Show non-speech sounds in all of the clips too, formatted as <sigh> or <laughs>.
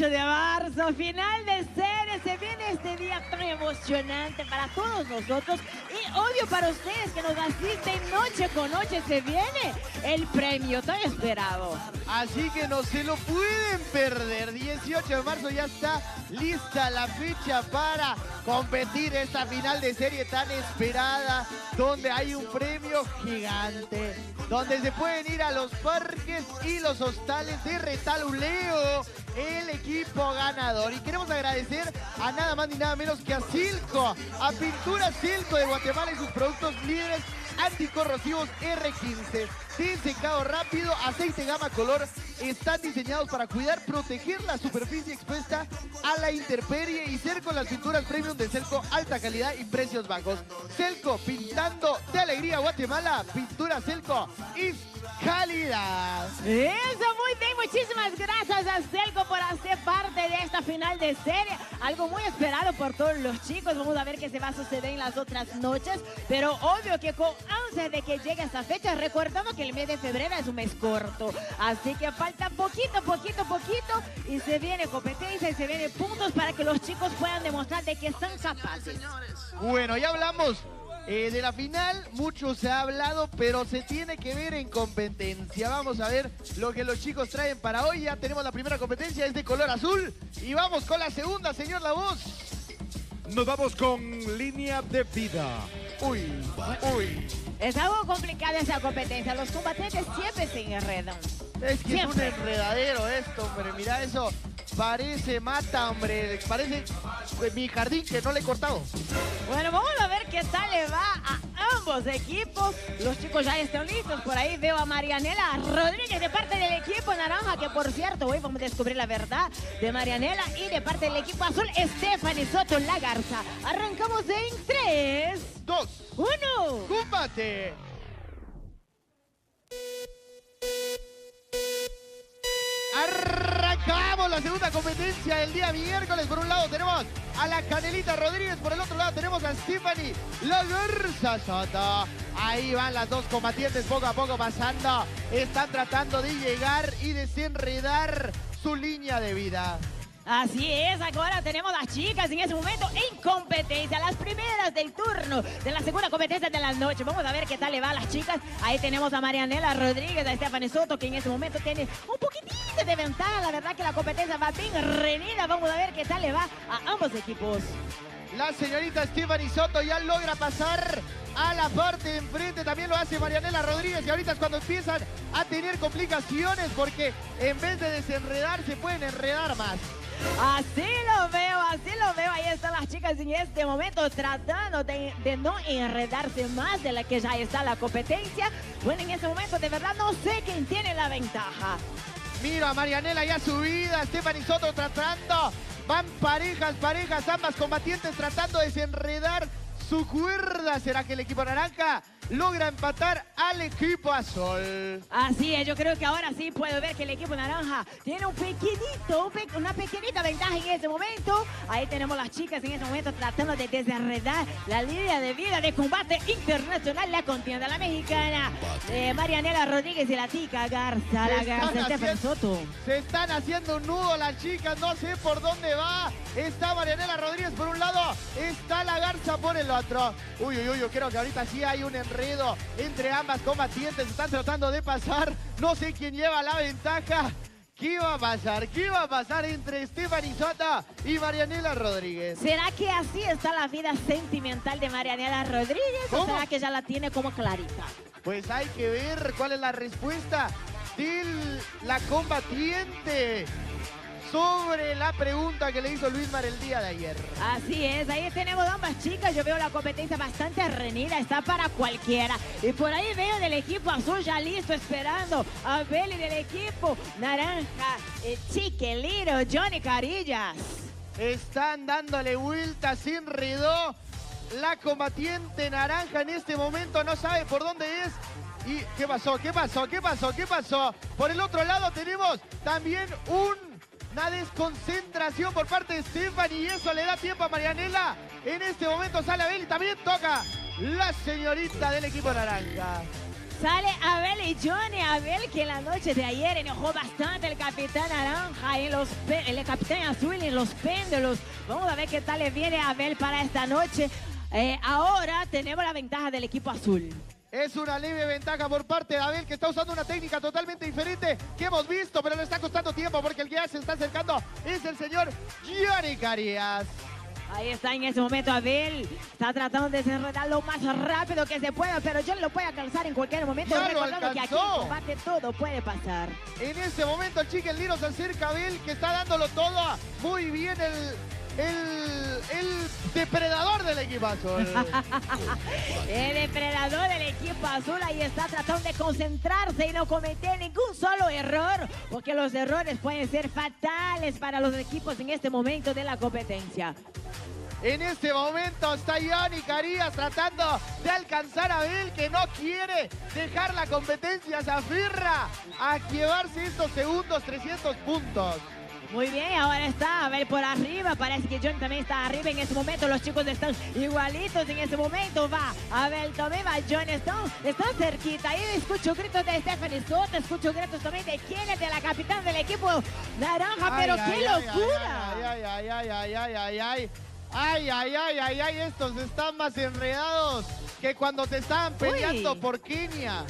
18 de marzo, final de serie. Se viene este día tan emocionante para todos nosotros y obvio para ustedes que nos asisten noche con noche. Se viene el premio tan esperado. Así que no se lo pueden perder. 18 de marzo ya está lista la fecha para competir esta final de serie tan esperada, donde hay un premio gigante, donde se pueden ir a los parques y los hostales de Retaluleo, el equipo ganador. Y queremos agradecer a nada más ni nada menos que a Silco, a Pintura Silco de Guatemala y sus productos líderes anticorrosivos R15. Secado rápido, aceite gama color, están diseñados para cuidar, proteger la superficie expuesta a la intemperie y ser con las pinturas premium de Celco, alta calidad y precios bajos. Celco, pintando de alegría Guatemala, pintura Celco y calidad. Eso, muy bien. Muchísimas gracias a Celco por hacer parte de esta final de serie. Algo muy esperado por todos los chicos. Vamos a ver qué se va a suceder en las otras noches. Pero obvio que con ansia de que llegue esta fecha, recordando que el mes de febrero es un mes corto. Así que falta poquito, poquito, poquito. Y se viene competencia y se viene puntos para que los chicos puedan demostrar de que están capaces. Bueno, ya hablamos eh, de la final mucho se ha hablado, pero se tiene que ver en competencia. Vamos a ver lo que los chicos traen para hoy. Ya tenemos la primera competencia, es de color azul. Y vamos con la segunda, señor La Voz. Nos vamos con línea de vida. Uy, uy. Es algo complicado esa competencia. Los combatientes siempre se enredan. Es que es un enredadero esto, hombre. Mira eso. Parece mata, hombre. Parece eh, mi jardín que no le he cortado. Bueno, vamos qué tal le va a ambos equipos. Los chicos ya están listos. Por ahí veo a Marianela Rodríguez de parte del equipo naranja, que por cierto, hoy vamos a descubrir la verdad de Marianela. Y de parte del equipo azul, Stephanie Soto Lagarza. Arrancamos en 3, 2, 1. ¡Combate! Segunda competencia del día miércoles. Por un lado tenemos a la Canelita Rodríguez, por el otro lado tenemos a Stephanie La Garza Soto. Ahí van las dos combatientes poco a poco pasando. Están tratando de llegar y desenredar su línea de vida. Así es, ahora tenemos las chicas en ese momento en competencia, las primeras del turno de la segunda competencia de la noche. Vamos a ver qué tal le va a las chicas. Ahí tenemos a Marianela Rodríguez, a Estefany Soto, que en ese momento tiene un poquitito de ventaja. La verdad que la competencia va bien reñida. Vamos a ver qué tal le va a ambos equipos. La señorita Stephanie Soto ya logra pasar a la parte de enfrente. También lo hace Marianela Rodríguez. Y ahorita es cuando empiezan a tener complicaciones porque en vez de desenredar se pueden enredar más. Así lo veo, así lo veo. Ahí están las chicas en este momento tratando de, no enredarse más de la que ya está la competencia. Bueno, en este momento de verdad no sé quién tiene la ventaja. Mira, Marianela ya subida, Stephanie Soto tratando. Van parejas, parejas, ambas combatientes tratando de desenredar su cuerda. ¿Será que el equipo naranja logra empatar al equipo azul. Así es, yo creo que ahora sí puedo ver que el equipo naranja tiene un pequeñito, una pequeñita ventaja en este momento. Ahí tenemos las chicas en este momento tratando de desenredar la línea de vida de combate internacional, la contienda la mexicana. Eh, Marianela Rodríguez y la tica Garza, la Garza, Estefan Soto. Se están haciendo un nudo las chicas, no sé por dónde va. Está Marianela Rodríguez por un lado, está la Garza por el otro. Uy, uy, uy, yo creo que ahorita sí hay un enredo entre ambas combatientes. Están tratando de pasar. No sé quién lleva la ventaja. ¿Qué va a pasar? ¿Qué va a pasar entre Stephanie Sota y Marianela Rodríguez? ¿Será que así está la vida sentimental de Marianela Rodríguez o será que ya la tiene como clarita? Pues hay que ver cuál es la respuesta de la combatiente sobre la pregunta que le hizo Luis Mar el día de ayer. Así es, ahí tenemos ambas chicas. Yo veo la competencia bastante renida, está para cualquiera. Y por ahí veo del equipo azul ya listo, esperando a Beli del equipo naranja, el Chiqueliro, Johnny Carillas. Están dándole vuelta sin rido. La combatiente naranja en este momento no sabe por dónde es. ¿Y qué pasó? ¿Qué pasó? ¿Qué pasó? ¿Qué pasó? Por el otro lado tenemos también un una desconcentración por parte de Stephanie y eso le da tiempo a Marianela. En este momento sale Abel y también toca la señorita del equipo naranja. sale Abel y Johnny. Abel que la noche de ayer enojó bastante el capitán naranja en los el capitán azul en los péndulos. Vamos a ver qué tal le viene a Abel para esta noche. Eh, ahora tenemos la ventaja del equipo azul. Es una leve ventaja por parte de Abel que está usando una técnica totalmente diferente que hemos visto, pero le está costando tiempo porque el que ya se está acercando es el señor Johnny Carías. Ahí está en ese momento Abel. Está tratando de desenredar lo más rápido que se pueda, pero John lo puede alcanzar en cualquier momento. Ya Recordando que aquí en combate todo puede pasar. En ese momento el Chicken Little se acerca a Abel que está dándolo todo. Muy bien el, el, el depredador del equipo azul. <laughs> el depredador del equipo azul ahí está tratando de concentrarse y no cometer ningún solo error, porque los errores pueden ser fatales para los equipos en este momento de la competencia. En este momento está Johnny Carías tratando de alcanzar a Bill que no quiere dejar la competencia, se afirra a llevarse estos segundos 300 puntos. Muy bien, ahora está Abel por arriba. Parece que John también está arriba en este momento. Los chicos están igualitos en este momento. Va Abel también va John Stone. Están cerquita. Ahí escucho gritos de Stephanie Soto. Escucho gritos también de es de la capitán del equipo naranja. Pero qué locura. Ay, ay, ay, ay, ay, ay, ay. Ay, ay, ay, ay, ay, estos están más enredados que cuando te estaban peleando por Kenia.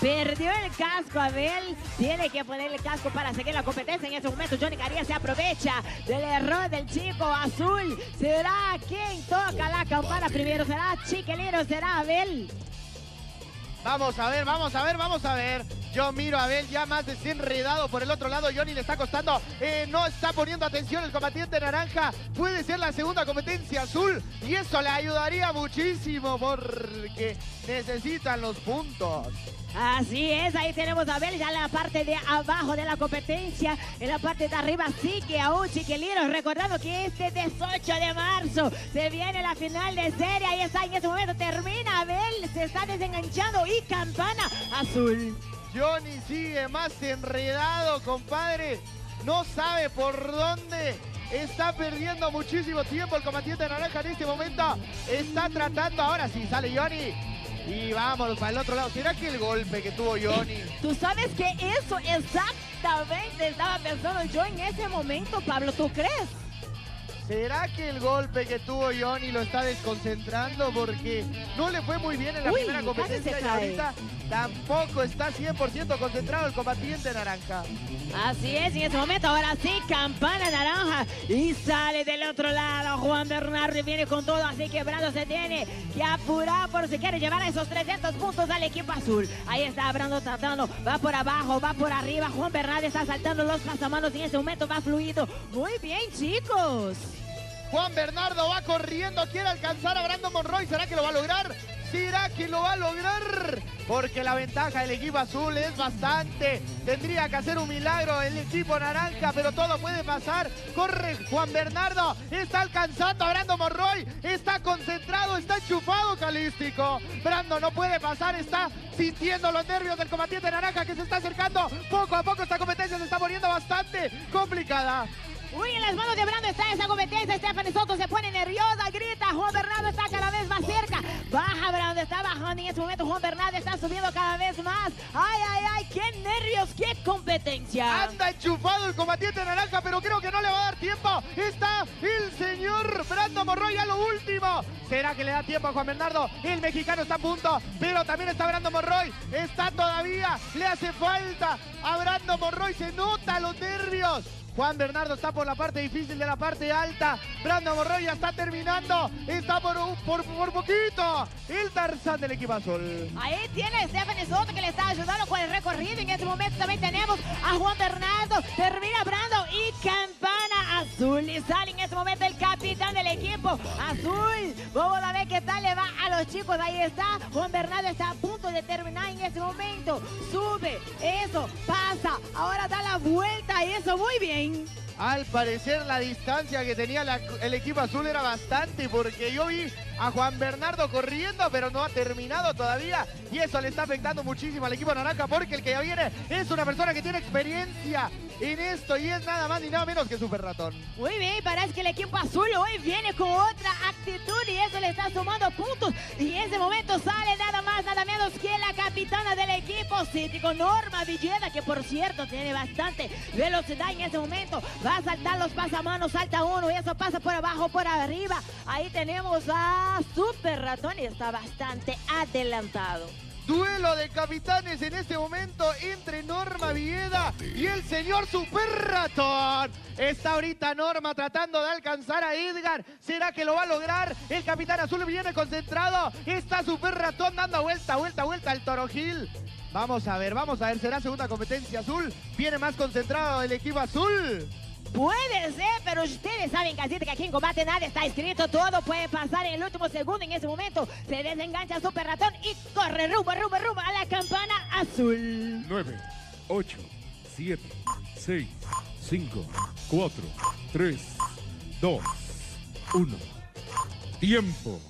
Perdió el casco, Abel. Tiene que poner el casco para seguir la competencia. En ese momento, Johnny Carías se aprovecha del error del chico azul. ¿Será quien toca la campana primero? ¿Será Chiquelino? ¿Será Abel? Vamos a ver, vamos a ver, vamos a ver. Yo miro a Abel ya más desenredado por el otro lado. Johnny le está costando. Eh, no está poniendo atención el combatiente naranja. Puede ser la segunda competencia azul. Y eso le ayudaría muchísimo porque necesitan los puntos. Así es, ahí tenemos a Abel ya en la parte de abajo de la competencia. En la parte de arriba sigue aún Chiquilino. Recordando que este 18 de marzo se viene la final de serie. Ahí está, en ese momento está desenganchando y campana azul. Johnny sigue más enredado, compadre. No sabe por dónde. Está perdiendo muchísimo tiempo el combatiente naranja en este momento. Está tratando, ahora sí, sale Johnny. Y vámonos para el otro lado. ¿Será que el golpe que tuvo Johnny? Tú sabes que eso exactamente estaba pensando yo en ese momento, Pablo. ¿Tú crees? ¿Será que el golpe que tuvo Johnny lo está desconcentrando? Porque no le fue muy bien en la primera competencia y ahorita tampoco está 100% concentrado el combatiente naranja. Así es, en ese momento ahora sí, campana naranja y sale del otro lado. Juan Bernardo viene con todo, así que Brando se tiene que apurar por si quiere llevar a esos 300 puntos al equipo azul. Ahí está Brando tratando, va por abajo, va por arriba. Juan Bernardo está saltando los pasamanos y en ese momento va fluido. Muy bien, chicos. Juan Bernardo va corriendo, quiere alcanzar a Brandon Monroy. ¿Será que lo va a lograr? ¿Será que lo va a lograr? Porque la ventaja del equipo azul es bastante. Tendría que hacer un milagro el equipo naranja, pero todo puede pasar. Corre Juan Bernardo, está alcanzando a Brandon Monroy. Está concentrado, está enchufado Calístico. Brando no puede pasar, está sintiendo los nervios del combatiente naranja que se está acercando. Poco a poco esta competencia se está poniendo bastante complicada. Uy, en las manos de Brando está esa competencia. Stephanie Soto se pone nerviosa, grita. Juan Bernardo está cada vez más cerca. Baja Brando, está bajando en este momento. Juan Bernardo está subiendo cada vez más. Ay, ay, ay, qué nervios, qué competencia. Anda enchufado el combatiente naranja, pero creo que no le va a dar tiempo. Está el señor Brando Morroy a lo último. ¿Será que le da tiempo a Juan Bernardo? El mexicano está a punto, pero también está Brando Morroy. Está todavía, le hace falta a Brando Morroy. Se nota los nervios. Juan Bernardo está por la parte difícil de la parte alta. Brando Morroy ya está terminando. Está por, por, poquito. El Tarzán del equipo azul. Ahí tiene Stephanie Soto que le está ayudando con el recorrido. En este momento también tenemos a Juan Bernardo. Termina Brando y campana azul. Y sale en este momento el capitán del equipo azul. Vamos a ver qué tal le va los chicos. Ahí está. Juan Bernardo está a punto de terminar en este momento. Sube. Eso. Pasa. Ahora da la vuelta. Y eso muy bien. Al parecer la distancia que tenía el equipo azul era bastante porque yo vi a Juan Bernardo corriendo pero no ha terminado todavía y eso le está afectando muchísimo al equipo naranja porque el que ya viene es una persona que tiene experiencia en esto y es nada más ni nada menos que Super Ratón. Muy bien, parece que el equipo azul hoy viene con otra actitud y está sumando puntos. Y en ese momento sale nada más, nada menos que la capitana del equipo cítrico, Norma Villeda, que por cierto tiene bastante velocidad en ese momento. Va a saltar los pasamanos, salta uno y eso pasa por abajo, por arriba. Ahí tenemos a Super Ratón y está bastante adelantado. Duelo de capitanes en este momento entre Norma Villeda y el señor Super Ratón. Está ahorita Norma tratando de alcanzar a Edgar. ¿Será que lo va a lograr? El capitán azul viene concentrado. Está Super Ratón dando vuelta, vuelta, vuelta al Toro Gil. Vamos a ver, vamos a ver. ¿Será segunda competencia azul? Viene más concentrado el equipo azul. Puede ser, pero ustedes saben, casita, que aquí en combate nada está escrito. Todo puede pasar en el último segundo. En ese momento se desengancha Super Ratón y corre rumbo, rumbo, rumbo a la campana azul. 9, 8, 7, 6, 5, 4, 3, 2, 1. Tiempo.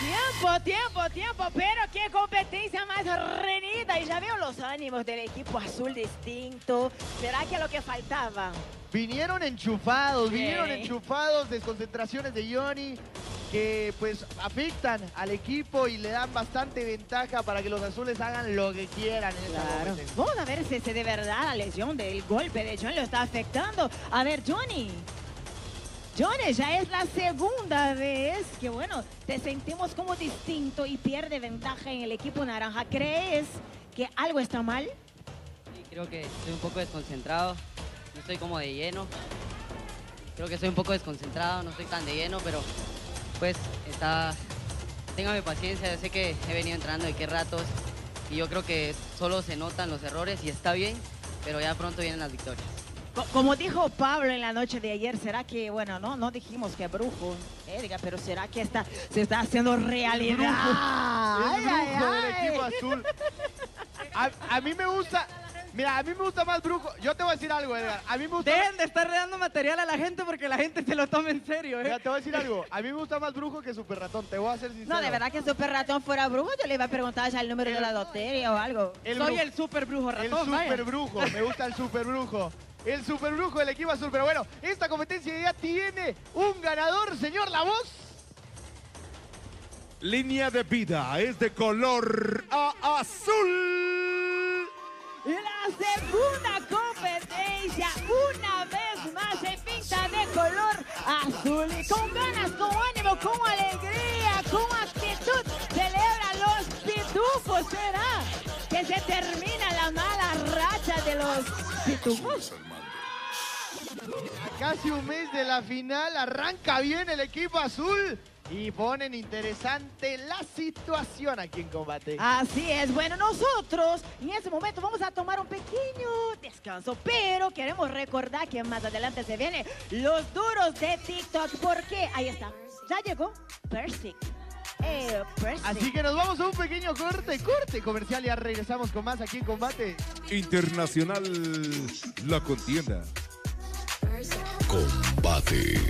Tiempo, tiempo, tiempo, pero qué competencia más Y ya veo los ánimos del equipo azul distinto. ¿Será que lo que faltaba? Vinieron enchufados, Sí. vinieron enchufados, desconcentraciones de Johnny que pues afectan al equipo y le dan bastante ventaja para que los azules hagan lo que quieran en esta Claro. Vamos a ver si, de verdad la lesión del golpe de John lo está afectando. A ver, Johnny. Johnny, ya es la segunda vez que, bueno, te sentimos como distinto y pierde ventaja en el equipo naranja. ¿Crees que algo está mal? Sí, creo que estoy un poco desconcentrado. No estoy como de lleno. Creo que estoy un poco desconcentrado, no estoy tan de lleno, pero pues está... Téngame paciencia, yo sé que he venido entrando de qué ratos y yo creo que solo se notan los errores y está bien, pero ya pronto vienen las victorias. Co- Como dijo Pablo en la noche de ayer, ¿será que, bueno, no, no dijimos que brujo, Edgar, pero será que está, se está haciendo realidad? El Ay, ay, brujo del ay. equipo azul. <laughs> A, a mí me gusta, mira, a mí me gusta más brujo. Yo te voy a decir algo, Edgar. A mí me gusta Dejen de estar dando material a la gente porque la gente se lo toma en serio, Mira, ¿eh? te voy a decir algo. A mí me gusta más brujo que super ratón. Te voy a ser sincero. No, de verdad que Super Ratón fuera brujo, yo le iba a preguntar ya el número de la lotería o algo. El Soy el super brujo El ratón, vaya. super brujo, me gusta el super brujo. El super brujo del equipo azul. Pero bueno, esta competencia ya tiene un ganador, señor La Voz. Línea de vida es de color a azul. Y la segunda competencia, una vez más, se pinta de color azul. Y con ganas, con ánimo, con alegría, con actitud, celebran los pitufos. ¿Será que se termina la mala racha de los pitufos? A casi un mes de la final, arranca bien el equipo azul. Y ponen interesante la situación aquí en combate. Así es. Bueno, nosotros en ese momento vamos a tomar un pequeño descanso, pero queremos recordar que más adelante se vienen los duros de TikTok, porque ahí está, ya llegó Persic. Eh, Persic. Así que nos vamos a un pequeño corte, corte comercial y ya regresamos con más aquí en combate. Internacional la contienda. Combate.